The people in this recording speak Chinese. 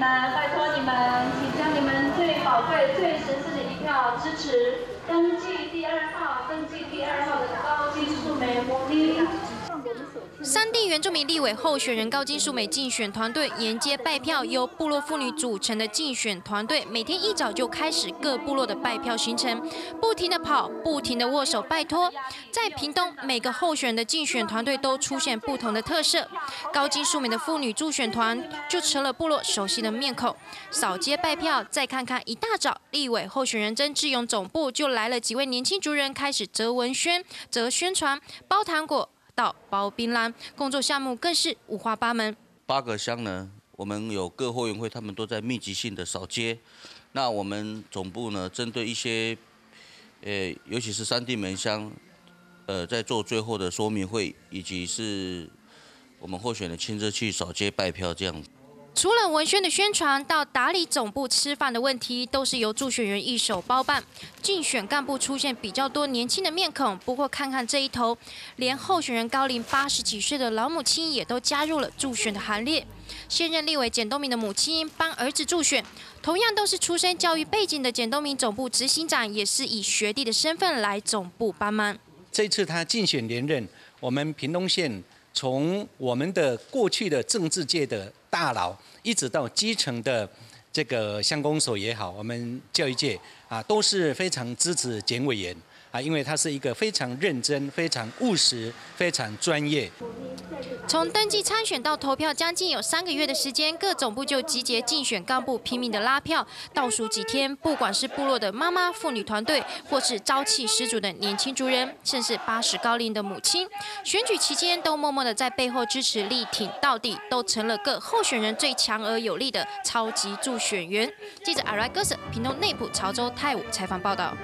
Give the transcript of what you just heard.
那，拜托你们，请将你们最宝贵、最神圣的一票支持登记第二号、登记第二号的。三地原住民立委候选人高金素梅竞选团队沿街拜票，由部落妇女组成的竞选团队，每天一早就开始各部落的拜票行程，不停的跑，不停的握手拜托。在屏东，每个候选人的竞选团队都出现不同的特色，高金素梅的妇女助选团就成了部落熟悉的面孔。扫街拜票，再看看一大早，立委候选人曾志勇总部就来了几位年轻族人，开始折文宣、折宣传、包糖果。到包槟榔，工作项目更是五花八门。八个乡呢，我们有各后援会，他们都在密集性的扫街。那我们总部呢，针对一些，呃，尤其是三地门乡，呃，在做最后的说明会，以及是我们候选的亲自去扫街拜票这样子。除了文宣的宣传，到打理总部吃饭的问题，都是由助选员一手包办。竞选干部出现比较多年轻的面孔，不过看看这一头，连候选人高龄八十几岁的老母亲也都加入了助选的行列。现任立委简东明的母亲帮儿子助选，同样都是出身教育背景的简东明总部执行长，也是以学弟的身份来总部帮忙。这次他竞选连任，我们屏东县从我们的过去的政治界的。大佬一直到基层的这个乡公所也好，我们教育界啊都是非常支持简委员。啊，因为他是一个非常认真、非常务实、非常专业。从登记参选到投票，将近有三个月的时间，各总部就集结竞选干部，拼命的拉票。倒数几天，不管是部落的妈妈、妇女团队，或是朝气十足的年轻族人，甚至八十高龄的母亲，选举期间都默默的在背后支持、力挺到底，都成了各候选人最强而有力的超级助选员。记者阿瑞哥斯，屏东内埔潮州泰武采访报道。